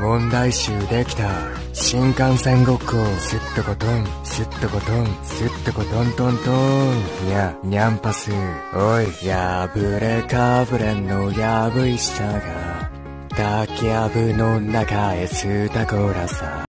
問題集できた新幹線ごっこをすっとことんすっとことんすっとことんとんとんにゃにゃんぱすおい破れかぶれんのやぶいしゃが竹やぶの中へすたこらさ。